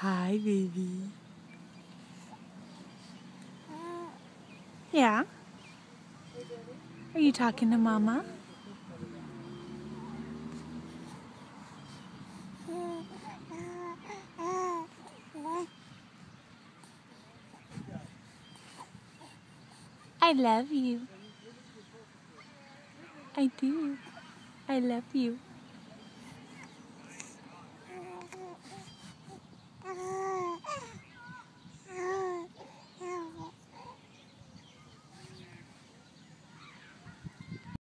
Hi, baby. Uh, yeah? Are you talking to Mama? I love you. I do. I love you.